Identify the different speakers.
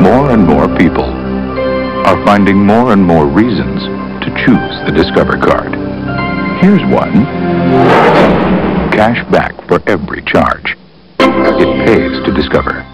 Speaker 1: more and more people are finding more and more reasons to choose the Discover card. Here's one. Cash back for every charge. It pays to Discover.